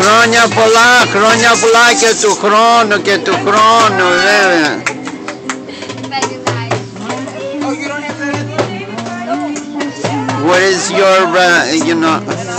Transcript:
Χρόνια πολλά, χρόνια πολλά και του χρόνου και του χρόνου βέβαια. What is your, uh, you know,